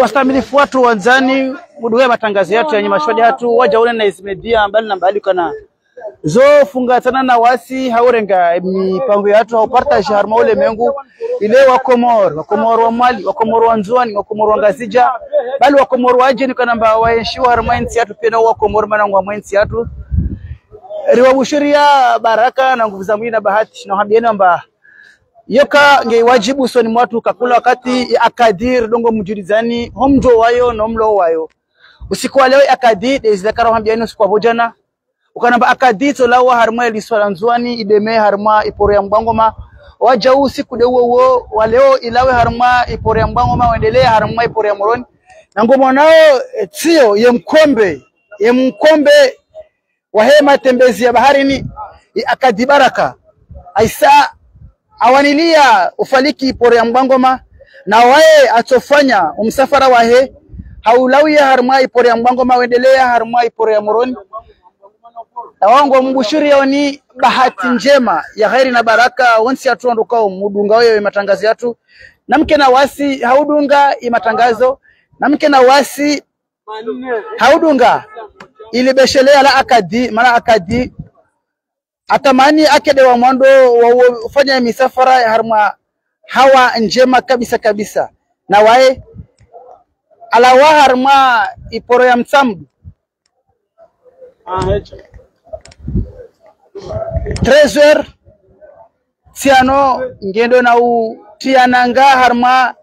wastamilifu watu wanzani muduwe matangazo yetu yenye mashwadi hatu waja une na izimedia mbali na mbali kana zo fungatana na wasi haurenga mipango yatu au partage harma ule mengu ile wa Komor wa wa Mali wa Komor wa Nzwani wa Komor wa Ngazija bali wa Komor wa jeni kana mba waenshiwa harma insi yatu pia wa Komor mana ngwa mwensi yatu riwa bushiria baraka na nguvu za mwili na bahati na hambieni kwamba yoka nge wajibu soni mwatu kakula wakati ya akadir dongo mjurizani homjo wayo na mlo wayo. Usiku wa leo akadi dezakara hambieni usiku wa bojana. Ukanamba akadi tolawa harma iliswala nzuani ideme harma iporo ya mbangoma. Waja usiku de uwo wa leo ilawe harma iporo ya mbangoma waendelee harma iporo ya moroni. Na ngomo nao tio ye mkombe ye mkombe wa hema tembezi ya baharini akadi baraka. Aisa awanilia ufaliki pore ya mbangoma na wae atofanya umsafara wahe haulawia harumai pore ya mbangoma wendelea harumai pore ya moroni. Na wangu mbushuri yao ni bahati njema ya khairi na baraka. Wansi atu ondukao mudunga wewe matangazo yatu. Namke na wasi haudunga imatangazo. Na namke na wasi haudunga. Ilibeshelea la akadi mara akadi atamani akede wa mwando wa ufanya misafara ya harma hawa njema kabisa kabisa. Na wae alawa harma iporo ya msambu. Trezor tiano ngendo na u tiananga harma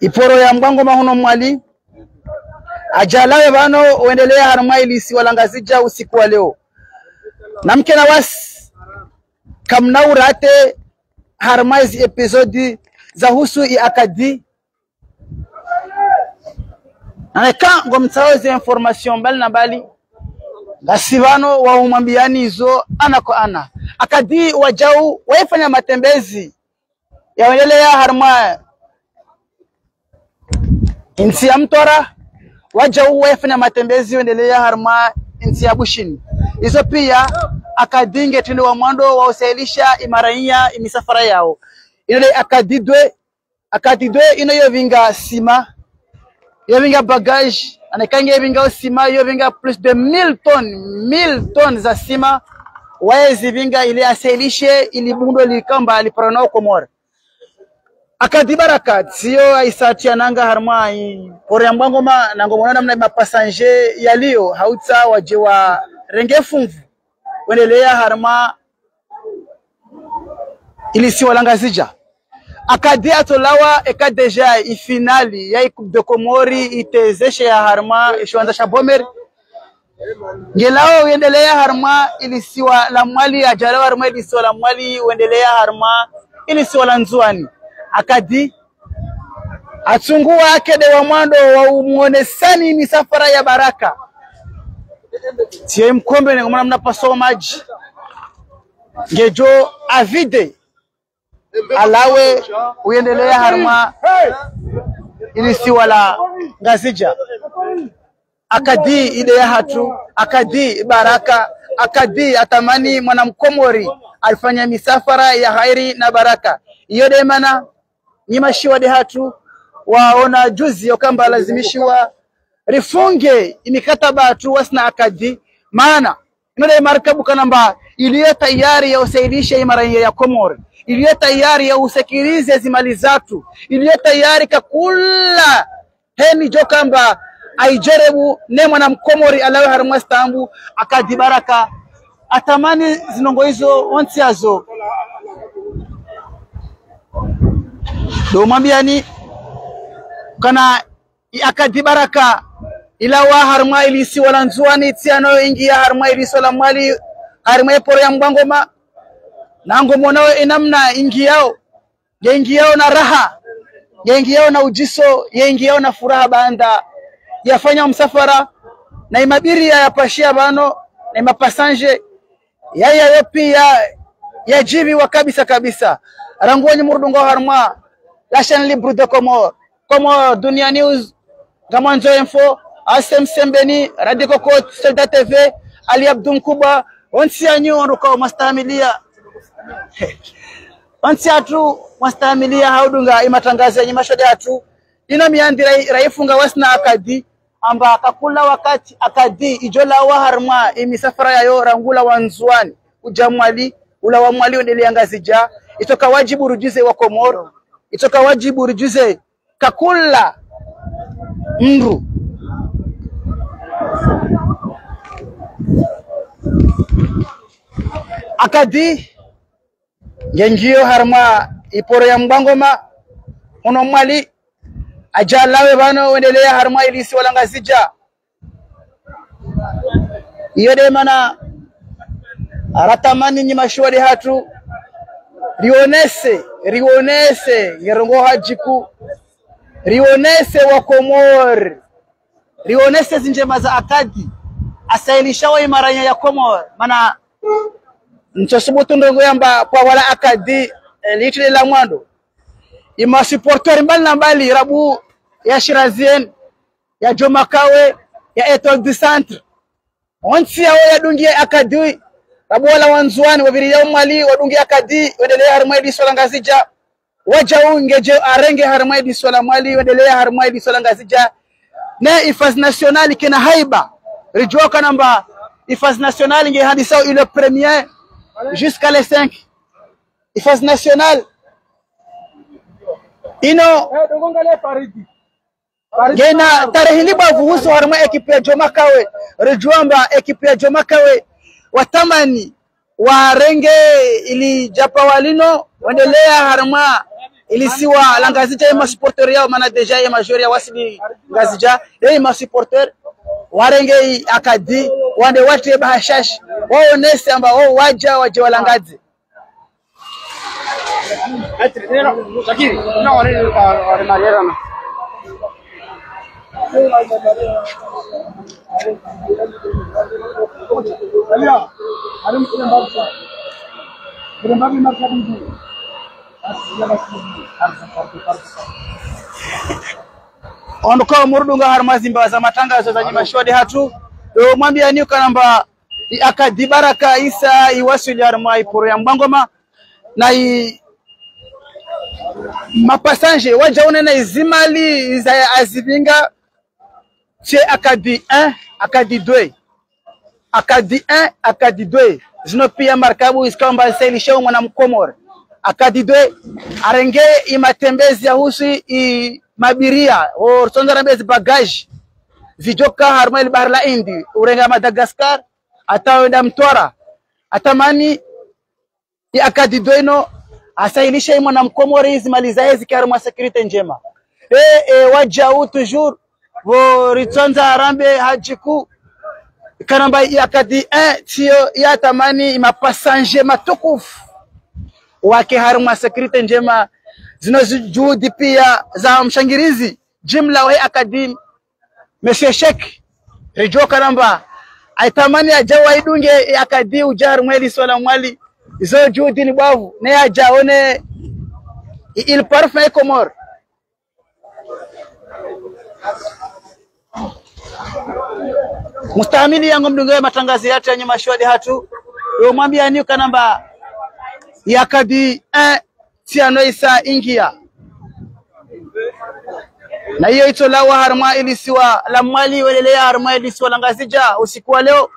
iporo ya mbango mahuno mwali. Ajalawe bano uendelea harma ilisi walangazija usiku wa leo namke na wasi. Kamna urate hizi episodi za husu i akadi. Naneka ngomtsaoze information mbali na mbali. Gasivano waumwambiani hizo ana kwa ana. Akadi wajau waifanya matembezi. Ya yaendelea harma insi ya wajau waifanya matembezi yaendelea harma insi ya bushini hizo pia akadinge tendo wa mwando wa usailisha imaraiya imisafara yao. Inole akadidwe akadidwe ino yovinga sima yovinga bagage anakange yovinga sima yovinga plus de 1000 tonnes 1000 tonnes za sima waezi vinga ili asailishe ili bundo likamba aliparanao komora akadibaraka sio aisati ananga harmai pore ya mbangoma nangomona namna mapasanje yaliyo hautsa waje wa renge fumvu wendelea harma ili si walangazija akadi atolawa eka deja ifinali ya coupe de Komori itezeshe ya harma ishwanza sha bomer. Ngelao uendelea harma ili siwa la mwali ajalawa harma ilisiwa la mwali uendelea harma ilisiwa la nzuani. Akadi atungua akede wa mwando wa umuonesani misafara ya baraka tie mkombe nengomana paso maji. Ngejo avide. Alawe uendelea harma ili si wala ngazija. Akadi ide ya hatu. Akadi baraka. Akadi atamani mwanamkomori alifanya misafara ya hairi na baraka. Iyo demana nyimashiwa de hatu. Waona juzi okamba lazimishiwa rifunge imikataba tu wasna akadi maana inole markabu kana kanamba iliyo tayari ya usaidishi imara ya Komori iliyo tayari ya usikilize zimali zatu iliyo tayari kakula heni jokamba aijerebu ne mwana mkomori alawe stambu akadi baraka. Atamani zinongo hizo azo do mwambiani kana akadi baraka. Ilawa harma ilisi wala nzuani tiano ingia harma ilisi wala mwali harma eporo ya mbangoma nango mwanao enamna ingiao yaingiao na raha. Yaingiao na ujiso. Yaingiao na furaha banda yafanya msafara. Na imabiri ya yapashia bano na imapasanje. Ya jibi yajibiwa kabisa kabisa. Ranguonye murdungo harma la chaîne libre de Comore Dunia News Gamanzo Info Asem Sembeni Radio Coco Soldat TV Ali Abdou Mkubwa, onsi anyu onuka mastamilia onsi atu mastamilia haudunga imatangazo yenye mashode atu ina miandi raifunga wasina akadi. Amba akakula wakati akadi ijola wa harma imisafara yayo rangula wanzuani uja mwali ula wa mwali ondeliangazija itoka wajibu rujuze wa komoro. Itoka wajibu rujuze kakula mru. Akadi ngenjiyo harma iporo ya mbangoma uno mwali ajalawe bano wendelea harma ilisi walangazija iyo de mana aratamani nyimashuwa shwari hatu rionese rionese ngerongo hajiku rionese wa komor rionese zinjema za akadi asailishawa imaranya ya komor. Mana nchosubutu ndongo yamba kwa wala akadi eh, litile la mwando. Ima supporter mbali na mbali rabu ya Shirazien ya Jomakawe ya Etoile du Centre. Onsi yao ya akadi rabu wala wanzuani wabiri yao umali wadungi akadi wendelea harmaidi swala ngazija waja ungeje arenge harmaidi swala mali wendelea harmaidi swala ngazija ne ifaz national kina haiba. Rijoka namba ifaz national nge hadisa ile premier jusqu'à les 5 ifaz national ino gena tarehe libavu husu harma ekipe ya Jomakawe rejuamba ekipe ya Jomakawe watamani warenge ili japa walino wendelea harma ilisiwa la ngazija ya supporter yao mana deja ya majori ya wasili ngazija ya ma supporter warenge akadi wande wate bahashash waonese amba wao waja waje walangazi ondoka murudunga har mazimba za matangazo za nyima shwadi hatu. Do mwambia niuka kanamba i akadi baraka isa iwasili harma iporo ya mbangoma na i mapasanje waja unena izimali za azivinga che akadi 1 akadi 2 akadi 1 akadi 2 zino pia markabu iskamba sailisha mwana mkomore akadi 2 arenge imatembezi ya husi i mabiria. O sondara bezi bagage vijoka harma il bahar la indi urenga madagascar atawenda mtwara. Atamani i akadidwe 2 ino asailisha na mkomori hizi mali za hizi karma security njema. E, e waja u toujours wo ritsonza harambe hajiku kanamba akadi un tiyo yatamani imapasanje matukufu wake harma security njema zinazojuhudi pia za mshangirizi jimla wa akadim Monsieur Sheikh Rejo Karamba aitamani ajawa idunge akadi ujar mweli swala mwali. Izo juhudi ni bavu ne ajaone il parfait komor mustahamili yangu mdungawe matangazo yatu yenye mashwadi hatu. Yomwambia ni kanamba yakadi e tiano isa ingia. Na hiyo ito lawa harma ilisiwa. La welele welelea harma ilisiwa. Langazija usiku wa leo.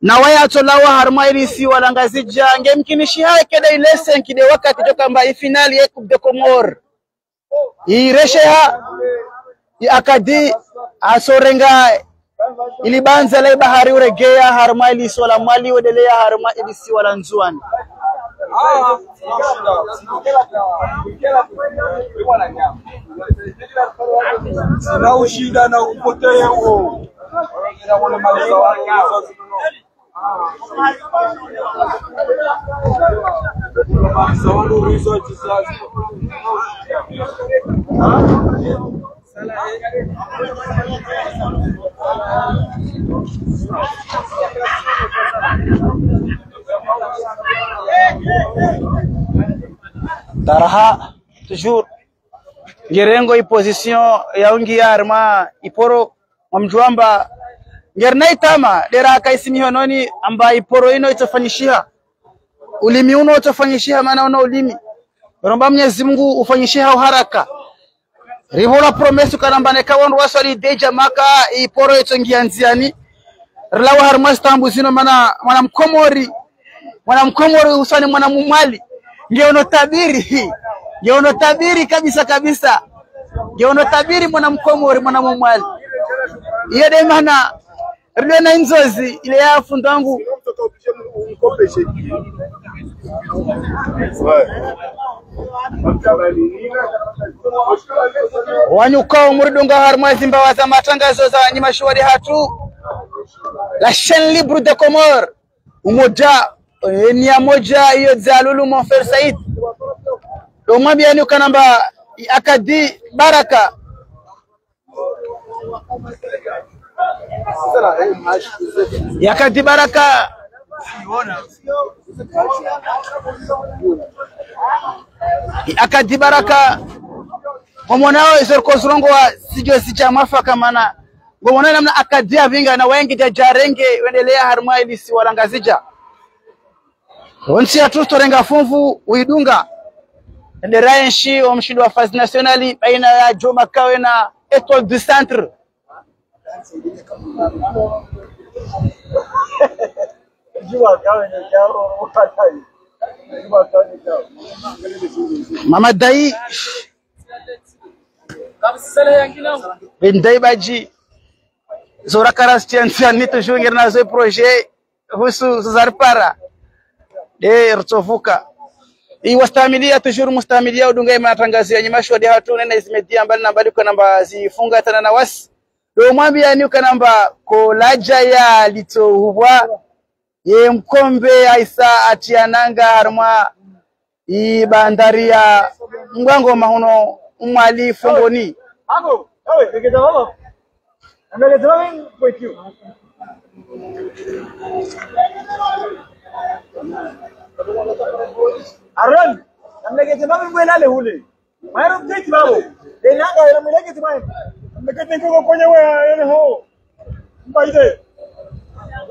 Na waya tolawa harma ilisiwa. Langazija ngemkinishi hae kede ilese nkide wakati jokamba ifinali ye coupe de Comore iresheha akadi asorenga ilibanza lai bahari uregea harma ilisiwa mali wedelea harma ilisiwa la nzuani. Na ushinda na upotea huo taraha toujours. Ngerengo iposition yaungia arma iporo mwamjuamba ngernaitama dera akaisimiho noni amba iporo ino itafanyishiha ulimi uno utafanyishiha maana una ulimi. Romba Mwenyezi Mungu ufanyishiha haraka rivola promesse kanambane kawandu waswali deja maka iporo itsongia nziani rilawa harumasi tambu zino mana mwana mkomori mwana mkomori usani mwana mumwali. Ngeuno tabiri ngeono tabiri kabisa kabisa. Ngeono tabiri mwana mkomori mwana mumwali. Iyo de mana rile na inzozi ile ya fundo wangu wanyukao muridunga harma waza za matangazo za nyimashwari hatu. La chaîne libre de Comore. Umoja eh, nia moja iyo zalulu Monfer Said. Omwambia ni namba akadi baraka. Yakadi baraka akadi baraka ngomonao surongo wa sijo sicha mafaka mana ngomona namna akadia vinga na wengi ja jarenge wendelea harma ili si walangazija onsi atu renga fumvu uidunga. Enderaye nshi wa mshindo wa fazi nationali baina ya Joma Kawe na Etoile du Centre Mama Dai. Bin Dai Baji. Zora Karastian ni toujours ngir na zoi projet husu zarpara. De rtovuka i wastamilia toujours mustamilia udunga matangazo yenye mashodi hatu nene zimedia mbali na mbali kwa namba zifunga tana na wasi do mwambia ni namba kolaja ya lito ye mkombe aisa atiananga harma i bandari ya mwango mahuno umwali fongoni. Aron, ameleta baba mwelale hule. Mayro mteki babo. denanga yana mweleke timaye. Ameleta niko kwenye wewe yana ho. Mbaide.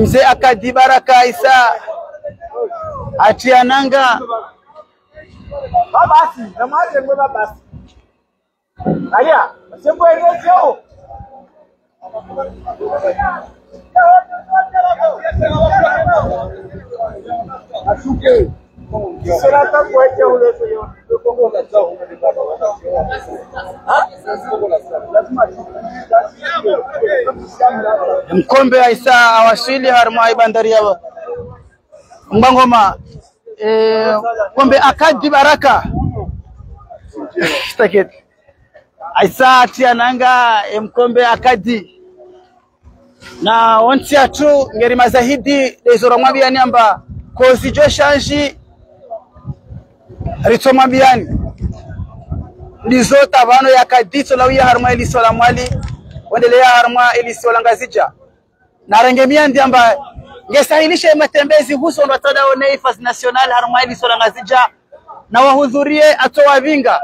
mzee akadibara kaisa atia nanga babasi namwatengwe babasi. Aya semboelezeo ashuke Mkombe aisa awasili harmai bandari ya mbangoma e, kombe akadi baraka. Aisa atiananga e, mkombe akadi. Na onti atu ngeri mazahidi dezora mwabiani amba kozi jo shanji rito mwabiani ndizo tabano ya kadito la wiya harma ili sola mwali wendelea harma ili sola ngazija na rengemia ndi amba ngesahilishe matembezi huso ndo tadao neifas national harma ili sola ngazija na wahudhurie atoa vinga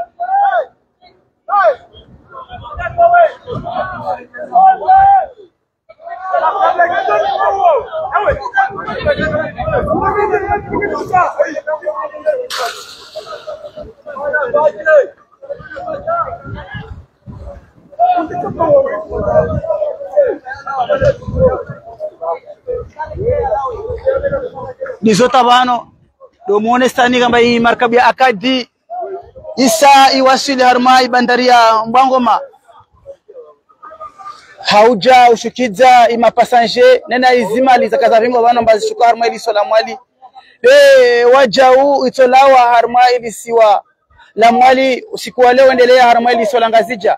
ndizo tabano domuone stani kamba hii markabu akadi. Isa iwasili harma bandari ya hauja ushukiza imapasanje nena izima izimali zakazavingo vano mbazishuka harma ili sola mwali. E wajau itolawa harma ili siwa la mwali. Usiku wa leo endelea harma ili sola ngazija.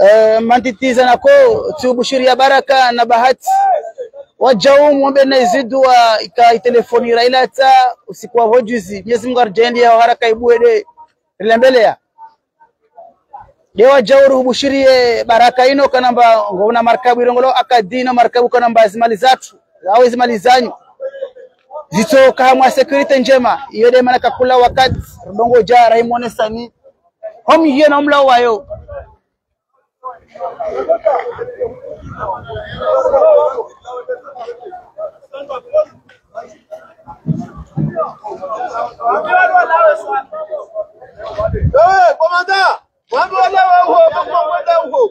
Uh, mantitiza nako tubushiria baraka na bahati. Wajau mwombe na izidua ikaitelefoni raila ta. Usiku wa hojuzi Mwenyezi Mungu arjendi ya haraka ibuede lembelea dewa jauru hubushirie baraka ino kanamba ngona markabu irongolo akadino markabu kanamba zimali zatu au zimali zanyu. Zito kahamwa security njema iyo de mana kakula wakati rudongo ja raimone sani. Hom hiyo na umla wayo. Hey, komanda, mwambi wale wa huo, mwambi wale huo.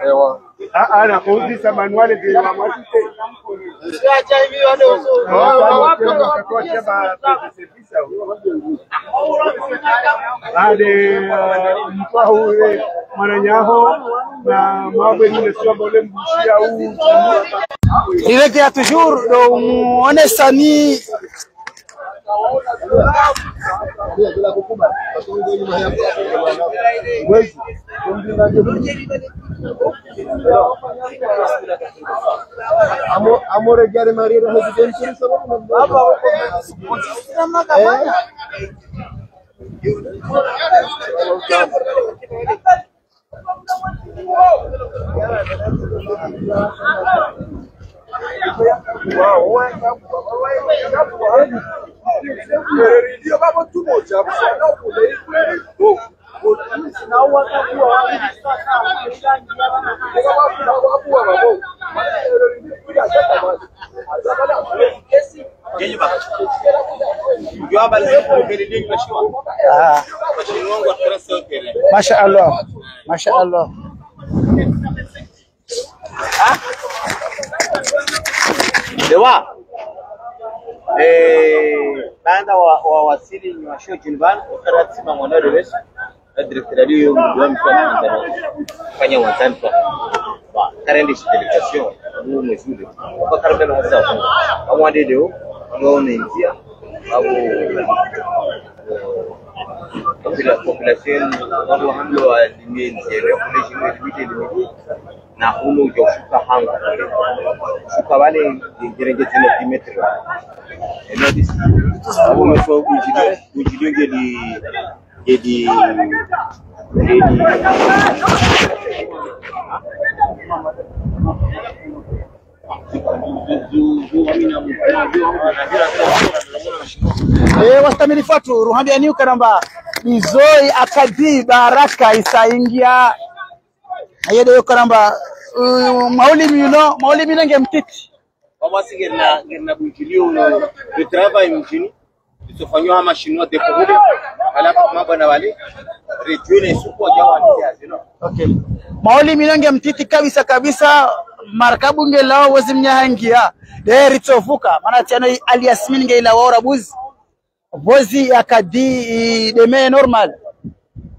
Ah. Nani komanda? Ewa, amwambie hao. Kaunu wale tiwanu wa mashukar wa list. Ah, ah. Ah, ah, na kuzi samani wale tiwanu wa mashukar. ade mtwa ule mwananyaho na mabe nile swamba ule mbushia huu direct ya toujours do muone sani amuregera amarira Wow, hezidenti sababu ndio babo tumo cha kusana kule ah. masha Allah masha Allah Dewa. mashua chumbani wakati Simba Mwanadamu Lesi kadri kirali yo mdua mfano ndani fanya kwa ndio tunaona ingia au population na ule jo shuka hanga. Shuka wale gerenge tena dimetri eno dis abo meso bujidi ngedi ngedi ngedi Eh, wastamilifatu ruhambia niu karamba. Izoi akadi baraka isaingia ayede yo karamba uh, maulimi yuno maulimi nenge mtiti. Basi gerna gerna bujili uno de travail mjini. Isofanywa ama chinois de kule alafu mabana wale retune suko jawa ya zino okay. maulimi ngem titi kabisa kabisa markabu ngelao wezi mnyahangia. De ritsovuka mana tiano aliasmin ngeila wora buzi vozi akadi deme normal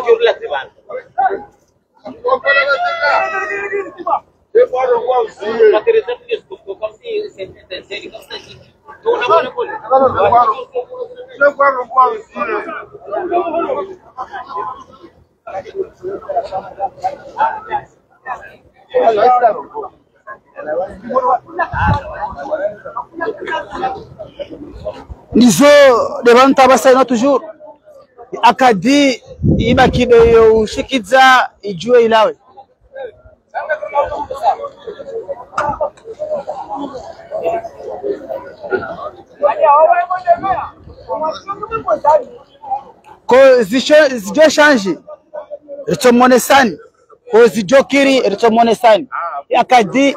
Nigeria Land. Nizo devant tabasa na toujours akadi ibakide yo ushikiza ijue ilawe. Ko zijo shanje ritomonesani ko zijo kiri ritomonesani akadi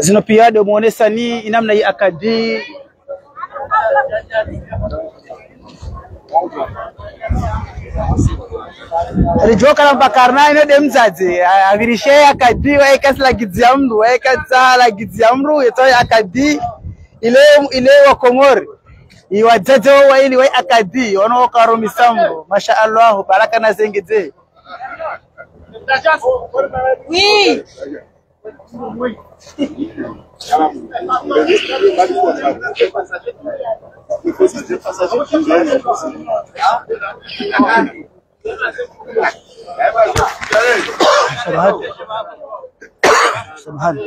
zino pia do muonesani inamna ya akadi. Rijo kala bakarna ino de mzadze avirishe akadi wa ekasla gidzia mru wa ekatsa gidzia mru yeto akadi. Ile ile wa komori iwadzadze wa waili wa akadi ono mndu masha Allah baraka na zengedze Oui. subhana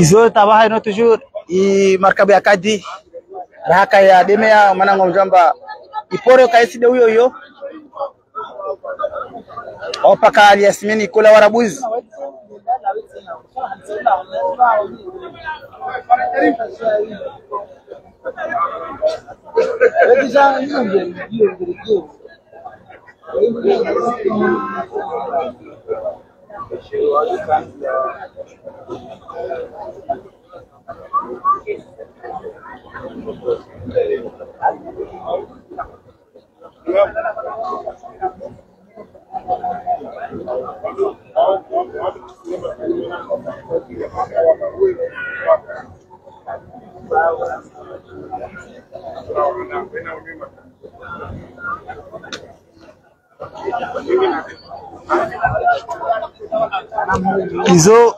izo tabaha ino toujours i markabu kadi rahaka ya demea manango mjamba ipore kaiside huyo huyo opaka aliasmini kula warabuzi Izo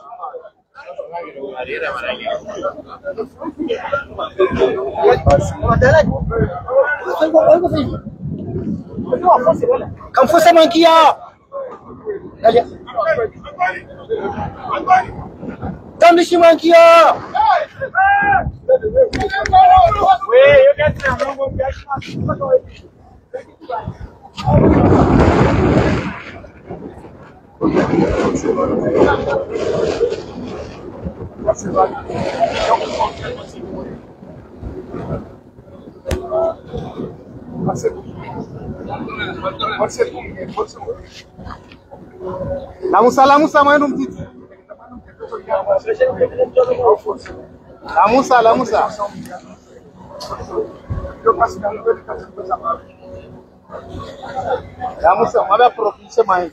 Kan fusa man kiya Policeman aqui, ó! Ué, eu quero dizer, não, vou pegar ser ser ser La musa, la musa. La musa, me había propicio más.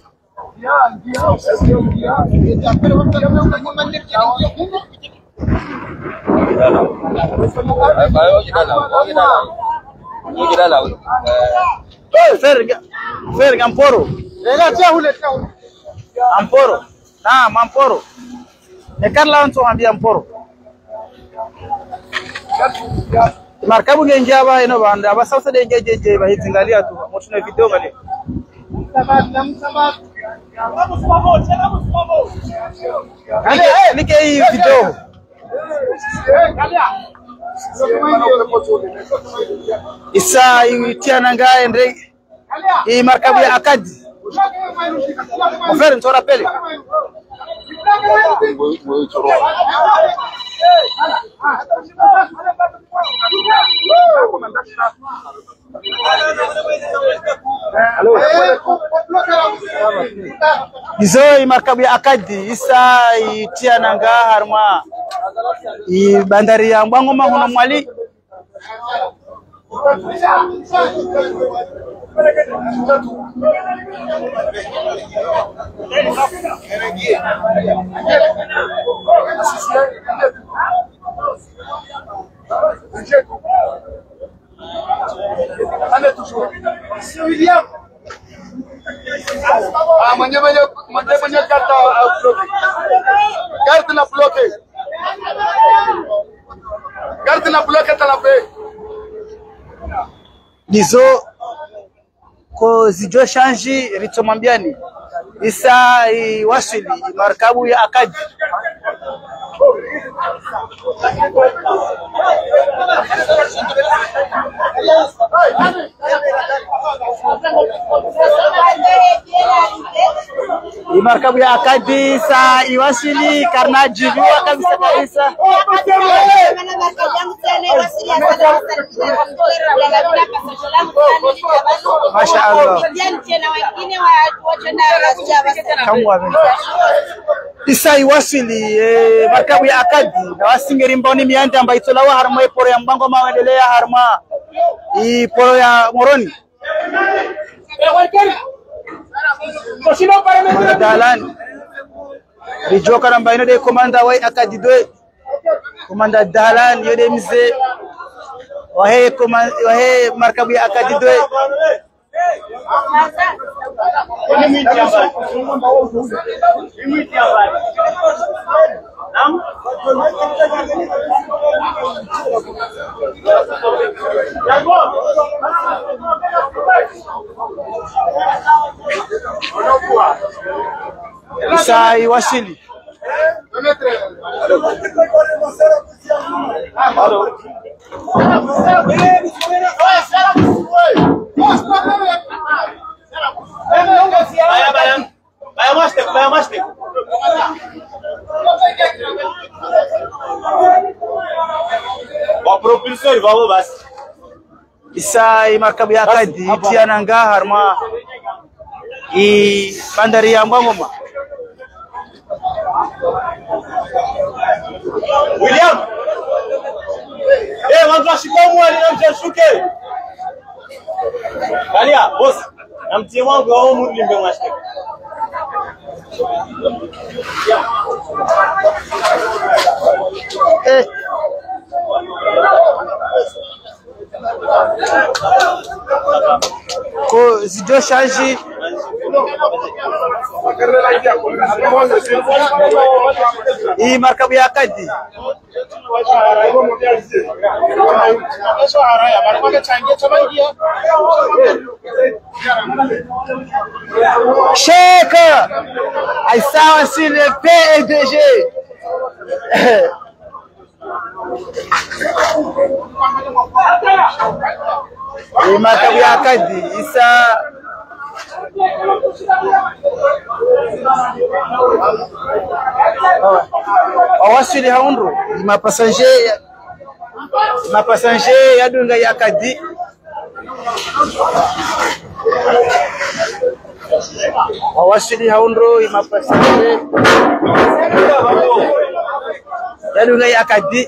Ferg, Amporo. Amporo. Naam, Amporo. Nekarla wantu ambia Amporo. Markabu gengia ba ino banda ba sasa de jeje njia ba hizingalia tu. Mutune video ngali. Like, eh, nike hii video. Isa iwitia nanga endre hii markabu ya akadi. Ofere ntora pele. Izo hii markabu ya akadi isa itia nanga harma i bandari ya Mbwangoma hono mwali Dizo zijo shanji ritomwambiani isa iwasili markabu ya akaji markabu ya akadi sa iwasili karna jiviwa kabisa kabisa Masha Allah. Isa iwasili eh, markabu ya akadi na wasingeri mboni mianda ambayo itolawa harma iporo ya mbango maendelea harma. Iporo ya moroni. Komanda Dalan Bijo karamba ino de komanda wai akadi doe komanda Dalan yode mzee wahe komanda wahe markabu ya akadi doe isa iwasili Wapropulsor vao basi. isa i markabu ya akadi William! Eh, e, mandwa shikon mwen li nan jen chouke! Kalia, bos, nan mti wan gwa ou moun limbe mwen chke. E! Eh. Ko, zidyo chanji... Iyi markabu ya kadi Sheikh Aïssa Wassil, PDG. Iyi markabu ya kadi isa Ah owasili haundru mapasanje mapasanje yadunga yakadi owasili haundru mapasanje yadunga yakadi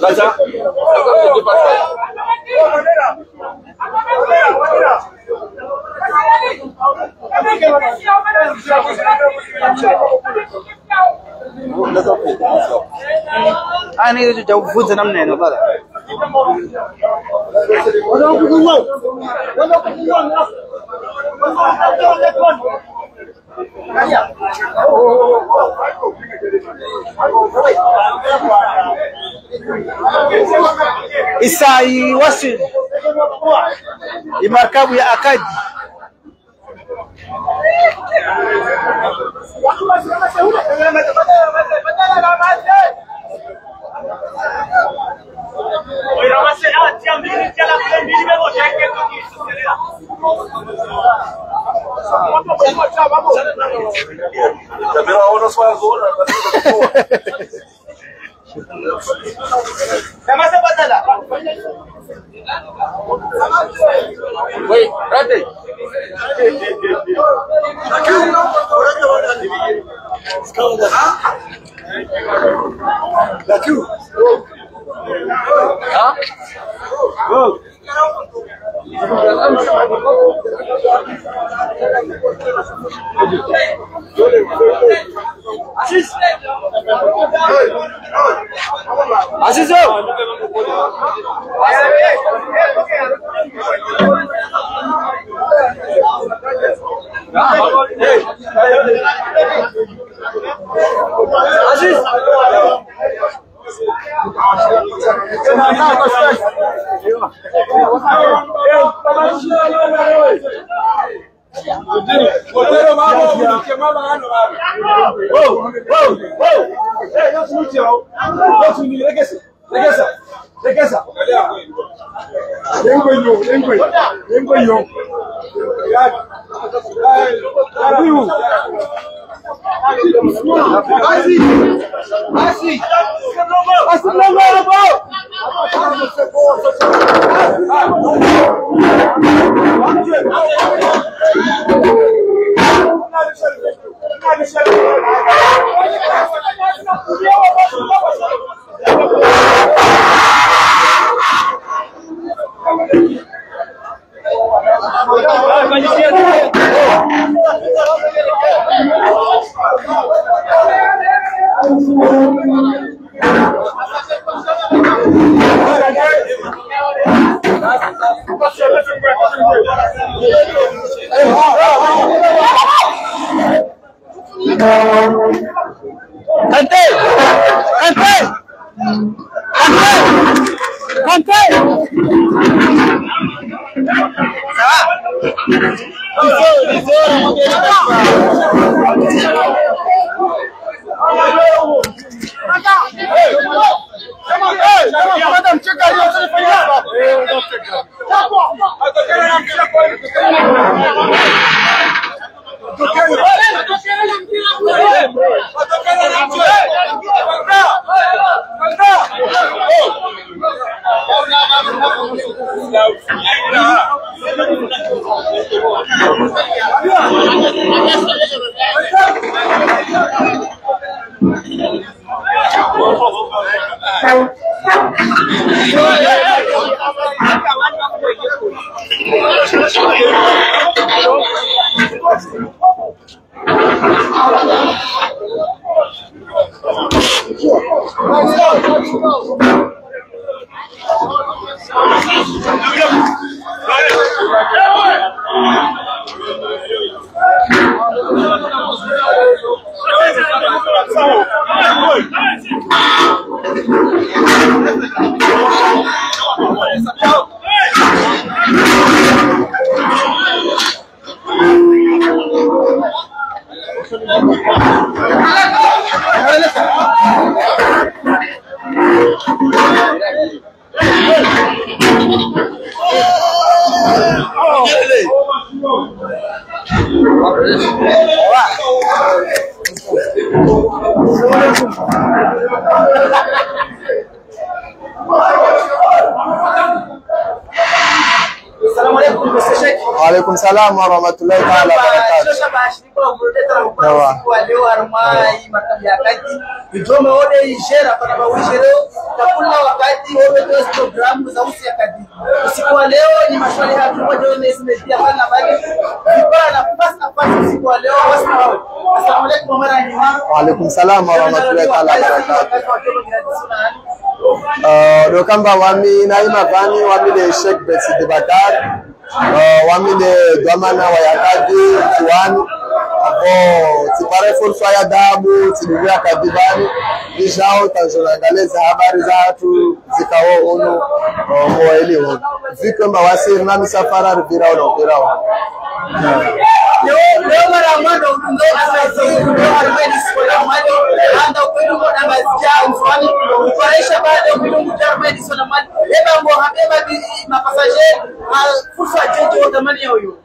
Vai já. Agora eu vou passar. Agora, galera. Agora, galera. انا جوفوز انا من هنا طلع Isso aí, Washington. E marcamos a Acadi. Também na hora sua agora, É mais a batalha. Wait, right there. Assis Aziz! Tá. não, não, love wewe. Asalamu alaykum mara nyuma. Waalaikum salam warahmatullahi taala wabarakatuh. Uh, do kamba wami naima vani wami de Sheikh Besidi Bakar uh, wami de Dwamana wa yakadi Juani abo tipare fursa ya dhahabu tilivya kadibani ishao tanzonangaleza habari za watu zikawo unu uh, moeli unu vikwe mawasiri na misafara rivira uno virao Leo leo mara ya mwanzo ndo asaisi leo arobaini siku ya mwanzo anda kwenu kwa namba za mfano kufanisha baada ya kwenu kwa arobaini siku ya mwanzo eba mbo habeba mapasaje fursa jeje wa thamani ya huyo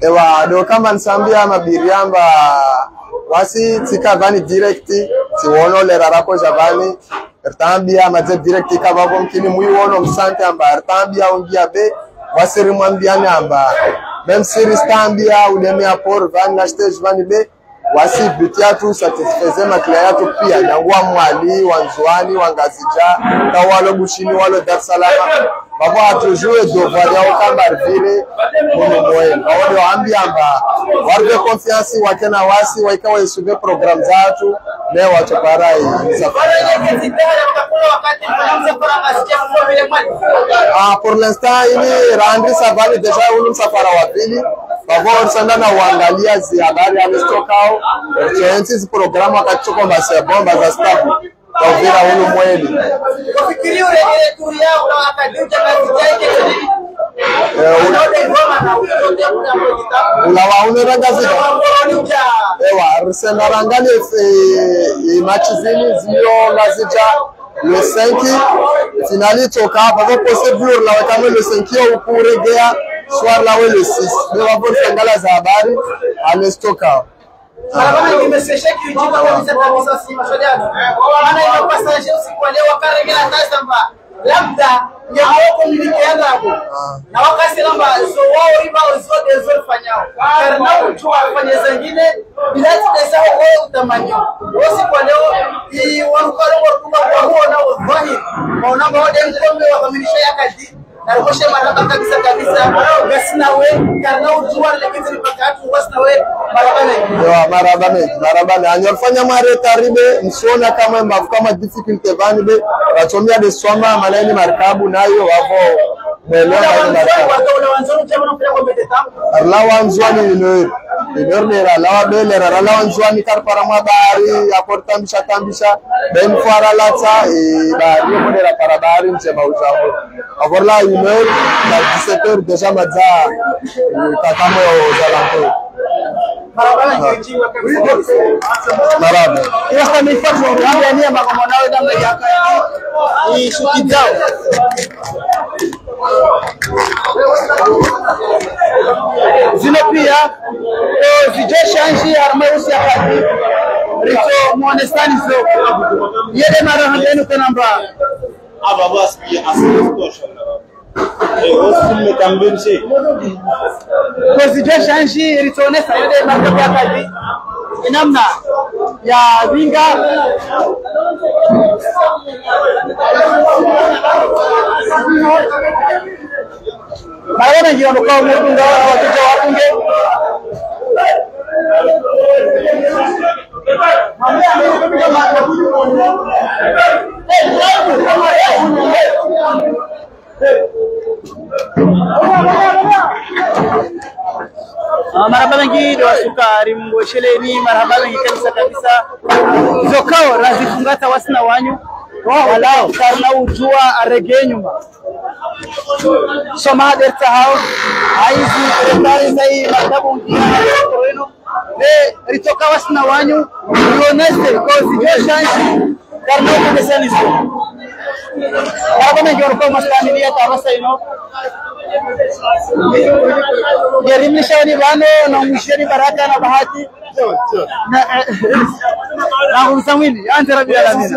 ewa do kama nsambia mabiriamba wasi tika vani direct tiwonolera rako javani. Rtambia maze direct kavavo mkini muiwono msante amba. Rtambia ungia be wasiri mwambiani amba. Memsiri stambia udemea aporu vani na stage vani be wasi biti yatu satisfeze makila yatu pia. Nangua mwali wanzuani wangazija kawalo gushini walo dar salama bavo atujue devoir yao kamba rivire munu moyeni awo ndio ambiamba warve wake na wasi waika waisuve program zatu. Ne wachoparai Ah, pour ini randi savali deja ulu msafara wa pili. Bavo orisanda na uangalia zihabari amestokao choensi zi programu akachoko mbase bomba za stafu wavira huyu mweli Ufikiri yao na kazi yake nini? Eh, ewa risenarangani imachi le 5 finali toka bavo possible lawekame le 5 ukuregea swar lawe le 6 bevavorisangala za habari. Alestokao Barabara kwa kabisa si. Maana leo wakare bila tasamba. Labda nyawoko wako nilikienda hapo. Na wakasi namba zo wao riba zote zo. Karna mtu afanye zingine bila tesa wao utamanyo. wosi kwa leo i wanukaro kwa huo na baada ya ngombe wakamilisha yakati narukoshe maraba kabisa kabisa. Na sina we kana ujua lakini nawe barabara marabane maraba mengi. Marabane mengi anyofanya mare taribe msona kama mbavu kama difficulty vani be. Wachomia de swama malaini markabu nayo wavo. Mwelewa malaini markabu. arlawa nzwani inori inori nera lawa belera ralawanzwani bahari apor tambisha. Tambisha ben fara e bahari mo nera para bahari apor la inori na 17 heures deja madza e, kakamo zalanko maraba Sasa mifuatu wamwambia nia makamo nawe namna yaka ni shuki zao zino pia eh, zijeshanji armeusi akati rito muonestani zo yede mara handenu kanamba aba basi asitosha eh hosi mmetambirishe ko zijeshanji ritonesa yede mara yakati namna ya vinga barabara ngira ngo kwa mudunga wateja wabunge Ah, marhaba mengi ndo sukari mbosheleni marhaba mengi kabisa kabisa. Zokao razifungata wasina wanyu. Walao karna ujua arege nyuma. Soma derta hao aizi serikali sai matabu ngino ne ritoka wasina wanyu. Ioneste ko sijoshanshi karna ukundesani mengi walikuwa maskani ya tabasa ino Jerimlishani bano na mwisheni baraka na bahati. Na na kumsamwini ante rabbil alamin